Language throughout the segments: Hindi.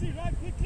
Richie, right,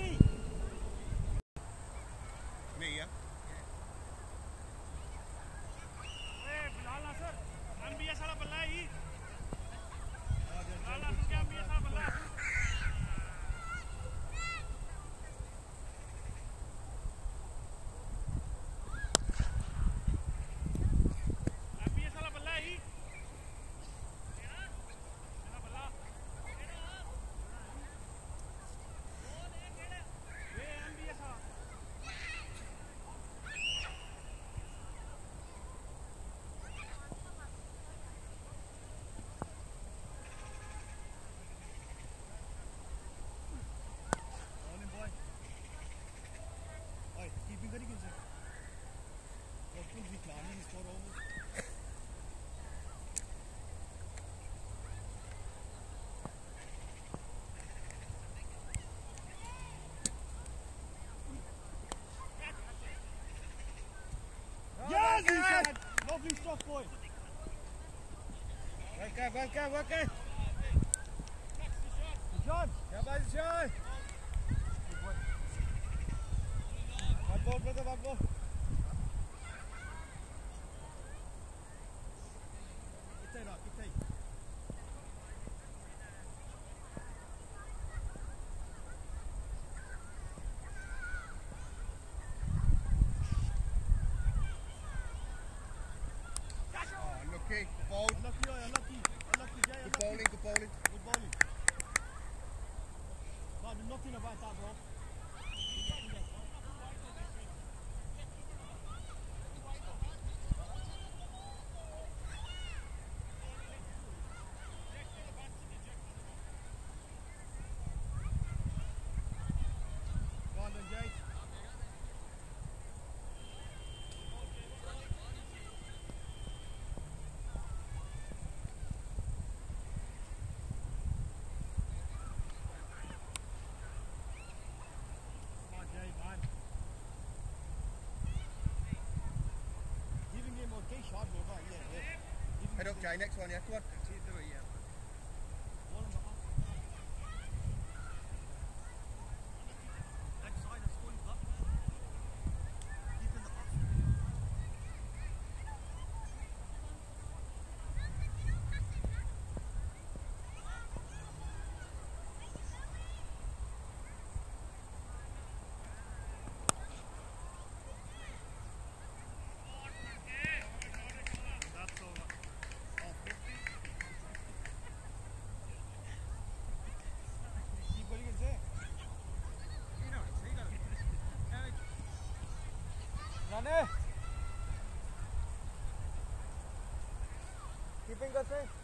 Brasil, só foi. Vai cá, vai cá, vai cá. Jorge. vai, Jorge. Vai, boa, vai, boa. ball. Unlucky, unlucky, unlucky, yeah, good bowling, good bowling. Good bowling. Man, nothing about that, bro. Head up, Jay. Next one, yeah. Come on. Keeping the same.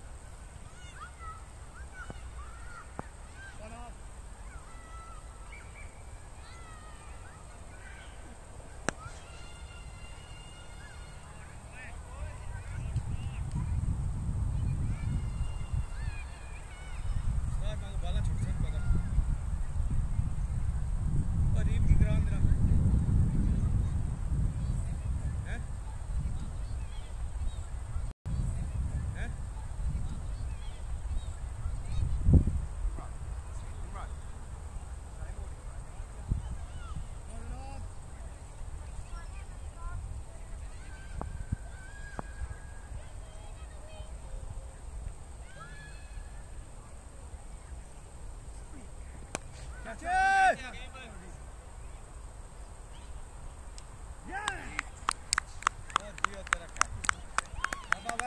Vai,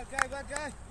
vai, vai, vai.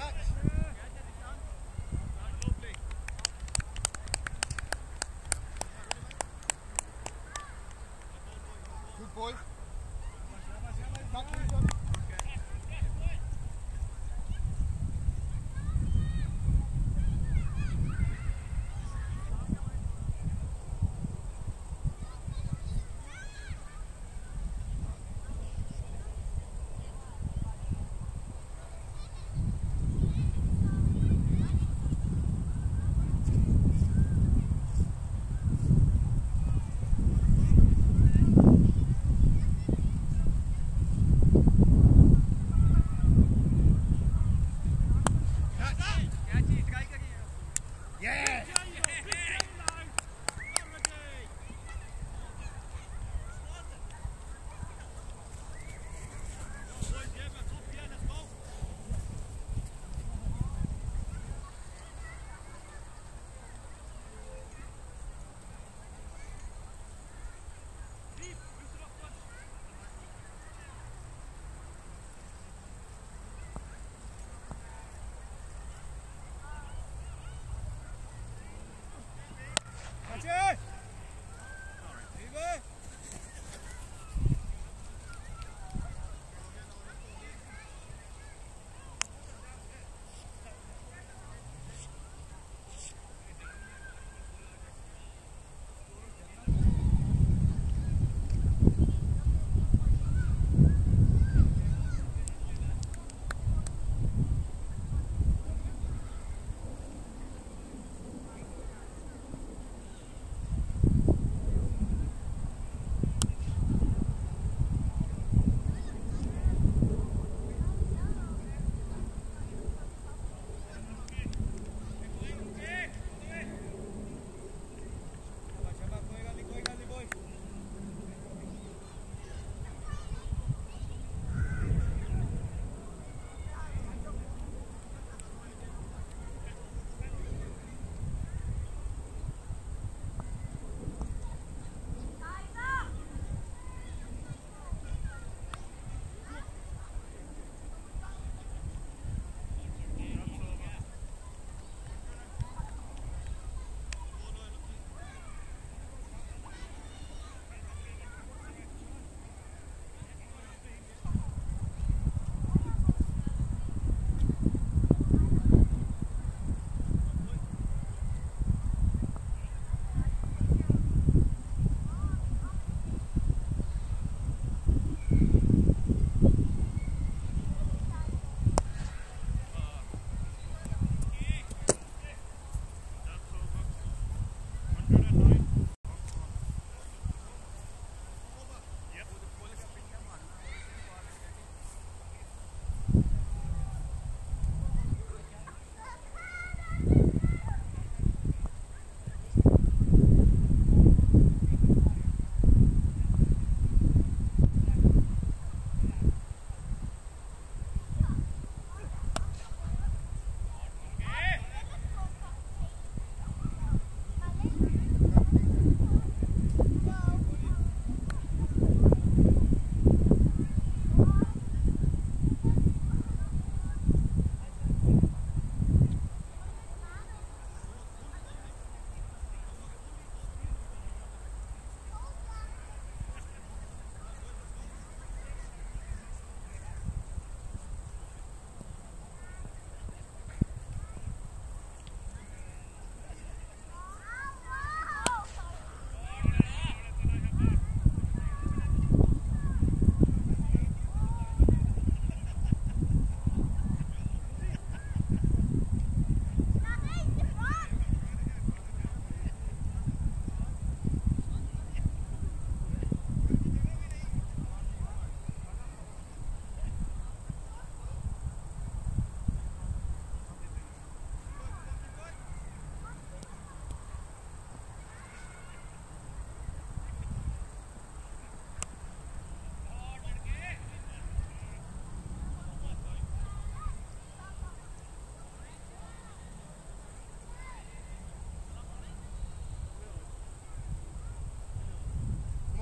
Lovely.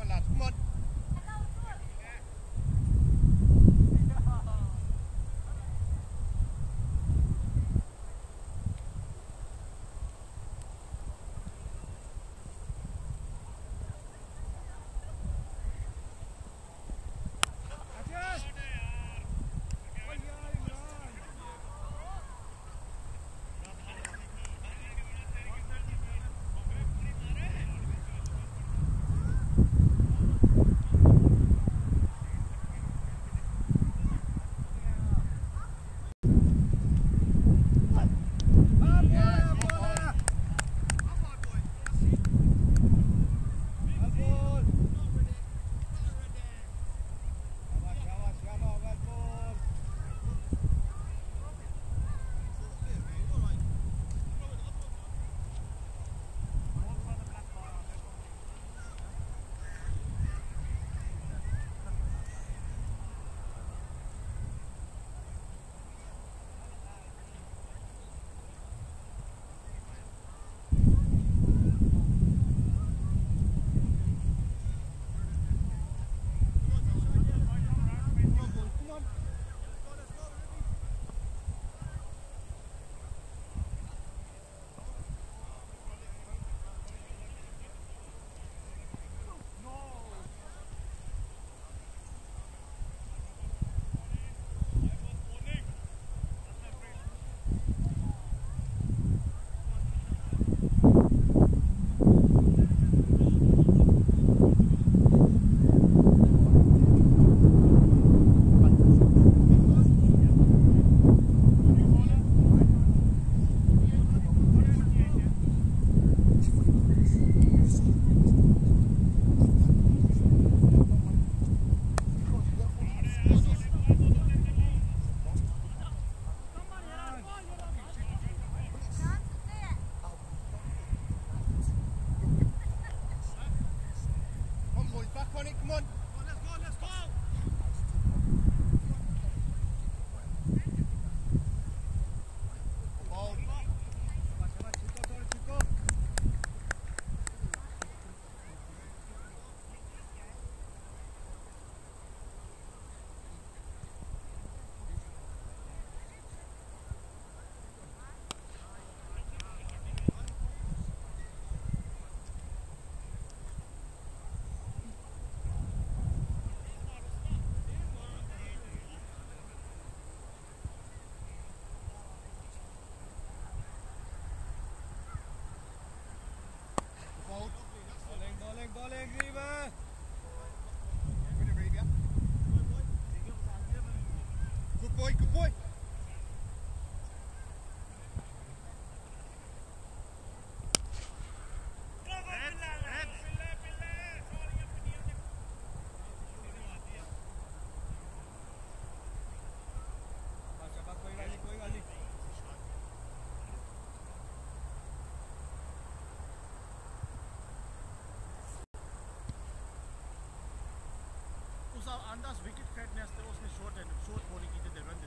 Come on lads, boy, good boy. Hasan Andas wicket fitness de olsun short and short bowling gitti de döndü.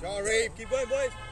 Sorry, keep going, boys.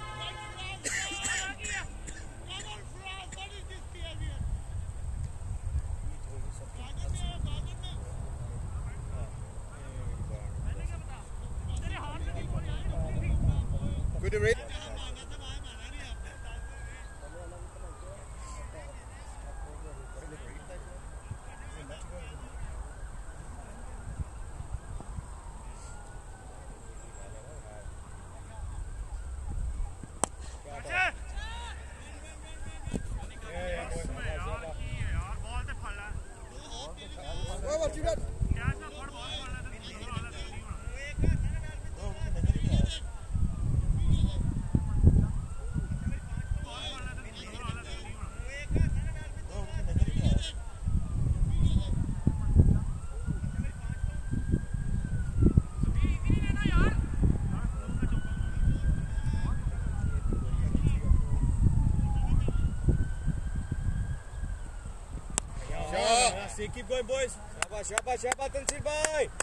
Shot. See, keep going, boys. Shabash, shabash, shabash, Tansir bhai.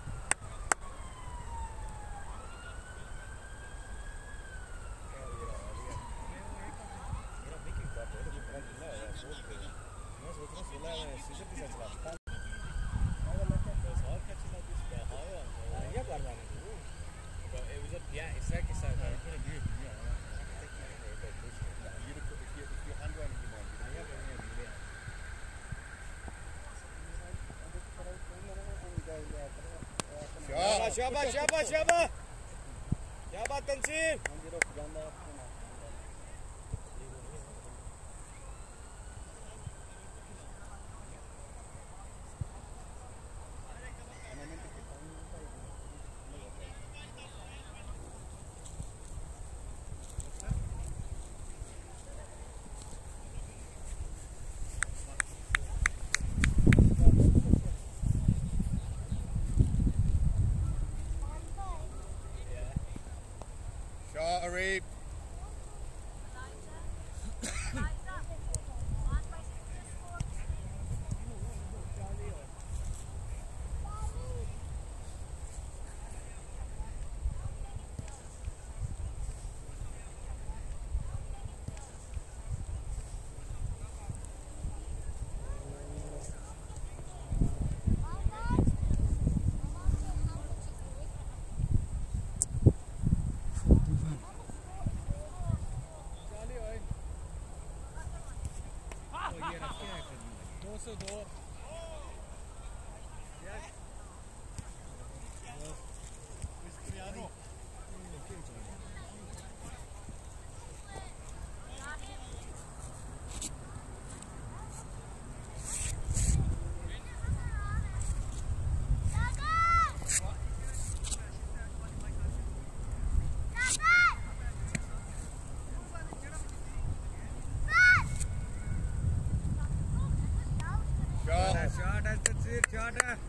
Shabash, shabash, shabash, shabash. Shabash, दो सौ दो। Water.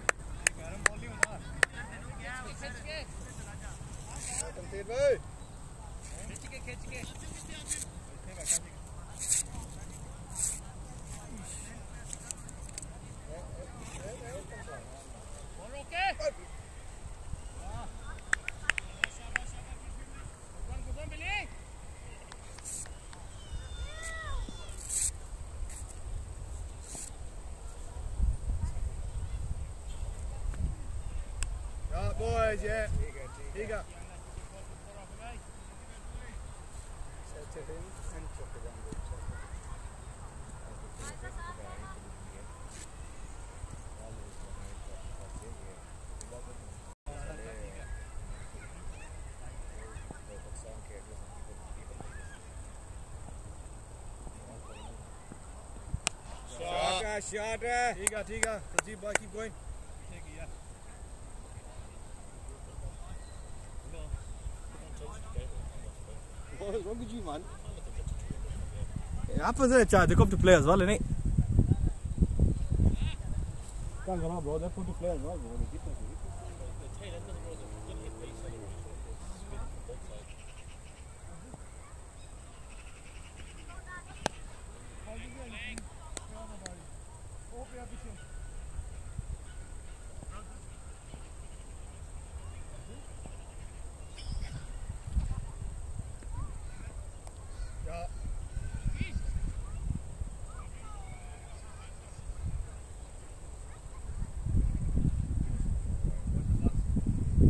Boys, yeah. Here you go. Shot, uh, shot. uh. Here you What, what could you, man? It happens in chat. They come to play as well, innit? Can't go bro. They come to play as well, bro.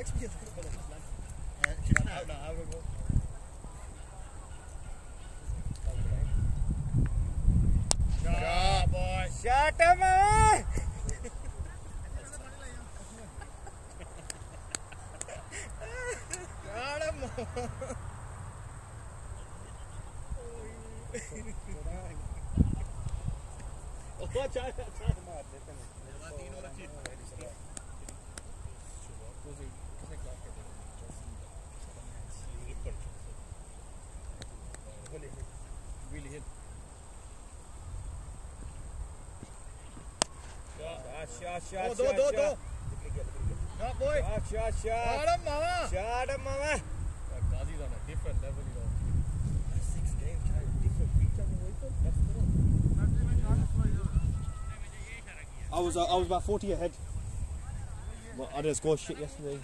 Seks minuten voor de land. Nou, nou, houden we Shah boy Shata mama! Shata mama! Oh, अच्छा अच्छा मार देते हैं तीन और अच्छी Really hit. Willie Hill. Shot, shot, shot, oh, shot, do, do, shot. Do. Shot, boy. Shot, shot, shot. Shot him, mama. Shot him, mama. Ghazi's on a different level, you know. Six games, I different beat on the way. That's good. I was, uh, I was about 40 ahead. But I didn't score shit yesterday.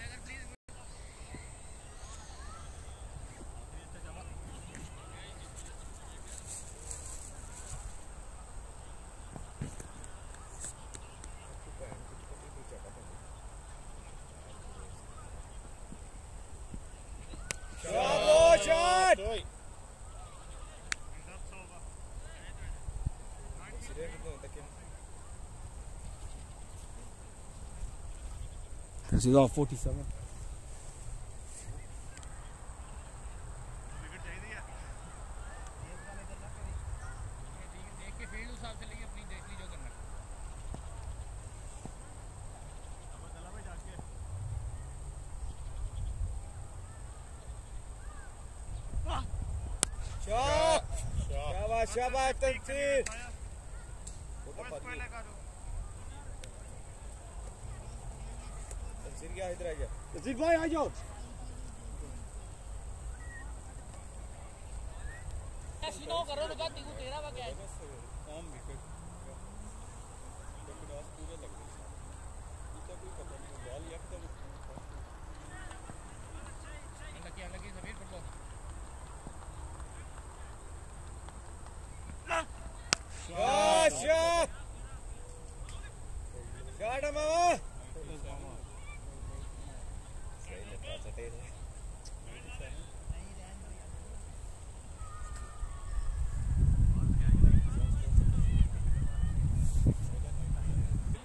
करना Shot! Shabash, shabash, Tansir! तंसीर क्या इधर आ गया तंसीर भाई आ जाओ स्लो करो रुका तीगू तेरा वा क्या है कम विकेट विकेट आज पूरे लग गए इसका कोई पता नहीं बॉल या तो लगी लगी Sameer football Shot, shot! Shot, मामा!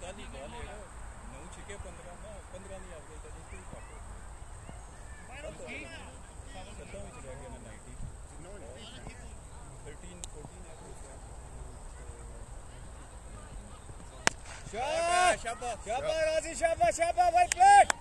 ताली बॉल है नौ छिके 15 ना 15 नहीं आ गए तो कोई काटो सत्ता में चला गया ना 90 13 14 average Shot! Shabba, Razi, Shabba, Shabba, well played!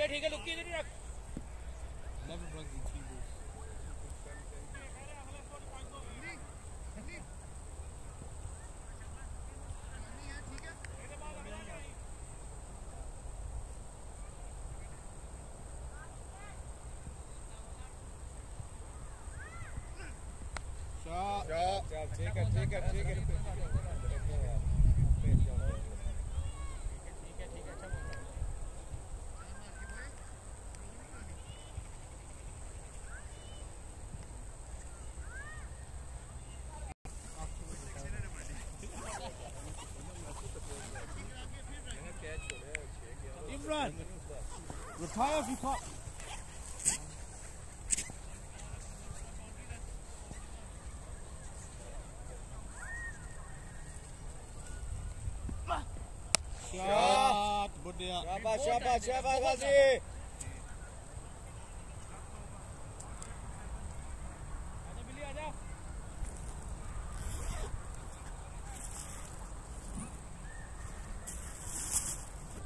है ठीक है लुक्की इधर ही रख शाह चल, ठीक है, ठीक है, ठीक है। ठीक है ठीक है Kyle, you pop. Shot, Budia. Shabash, shabash, shabash, Gazi.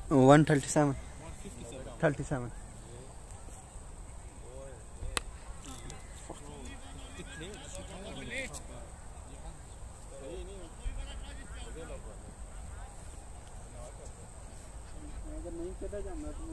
One thirty-seven. Thirty seven. नहीं कहता जाना तो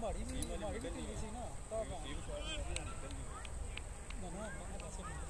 माड़ी भी माड़ी भी सी ना तो ना ना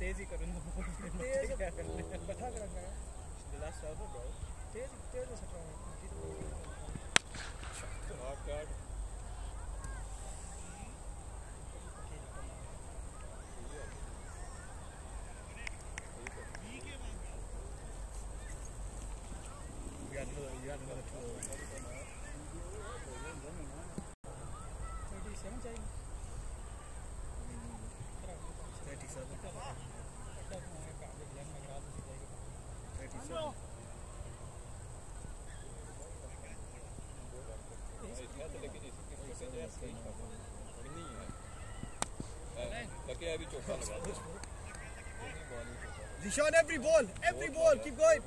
तेज़ी करूँगा तेज बैठा करूँगा the last server, bro. There's, there's a strong. Hard card. Deshaun, every ball, every ball, keep going.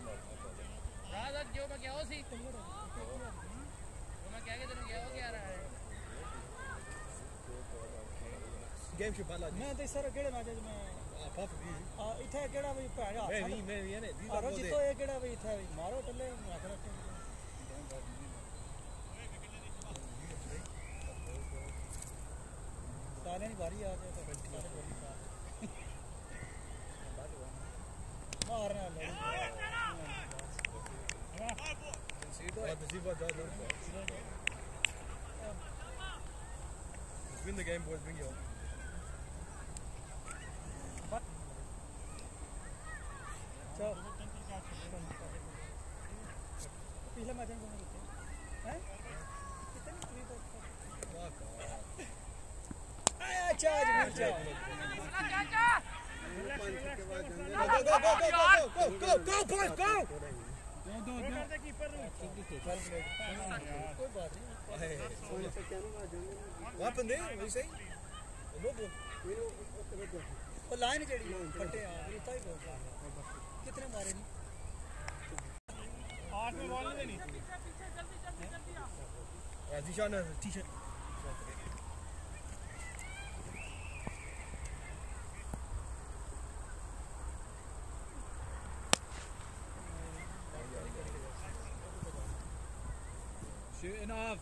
Game should balance. No, they said a good amount of it had a good amount of it. I don't know. ਨਹੀਂ ਵਾਰੀ ਆ ਗਿਆ ਤਾਂ ਠੀਕ ਹੈ ਮਾਰ ਰਿਹਾ ਲੈ Win the game, boys. Bring you on. Go, go, boys, go! कोई बात नहीं What happened there? What are you saying? No ball. वो लाइन जड़ी फटे यार ये ताई बोल है कितने मारे नहीं आठ में बॉल नहीं देनी Uh, Zishan,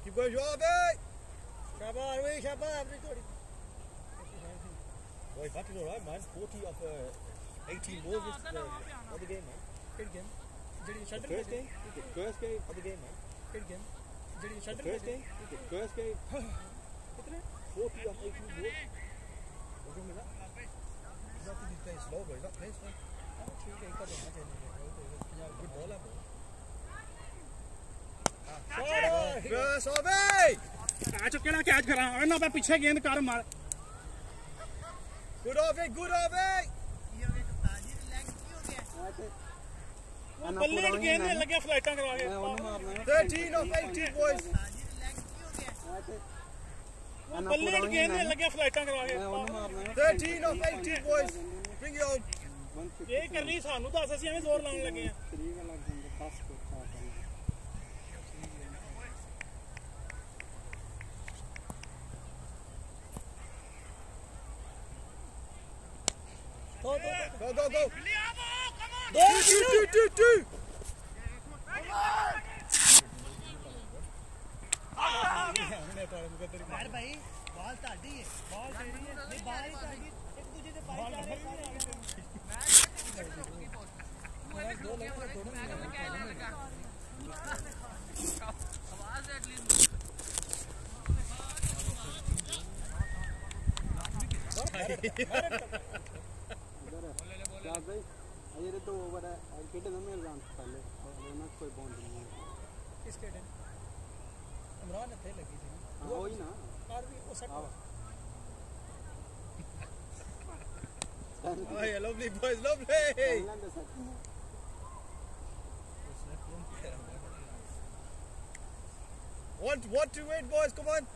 Keep going! शाबाश वही शाबाश अपनी Boy, that is alright, man. 40 of uh, 18 balls this uh, other game, man. जड़ी The first game? The first game of the game, man. जड़ी The first game? The first game. कितने 40 of 18 balls. What's wrong with that? He's not playing slow, but he's not playing slow. ठीक है इतना देना चाहिए यार Good ball, bro. कैच अकेला कैच करा अबे ना पीछे गेंद कर मार। गुड ऑफ़ गुड ऑफ़ बल्ले और गेंद में लगे फ्लाइटां करवा के 13 ऑफ़ 18 बॉयज़ बल्ले और गेंद में लगे फ्लाइटां करवा के 13 of 18 boys bring you out ये करनी सानू तो दस असि एवें ज़ोर लाउन लगे हैं। 3 का लग 10 को Go, go, go. Do, do, do, do. यार भाई बॉल ताड़ी है बॉल ताड़ी है ये बॉल ही ताड़ी एक दूसरे से पाई जा रहे हैं दो लड़के दोनों में क्या लगा आवाज़ एटलीस्ट Hey. ये तो ओवर है और खेटे दो मेरे जान पहले और ना कोई बॉन्ड नहीं है किस खेटे इमरान ने थे लगी थी वो ही ना और भी वो set Oh yeah, lovely boys lovely what what to wait boys come on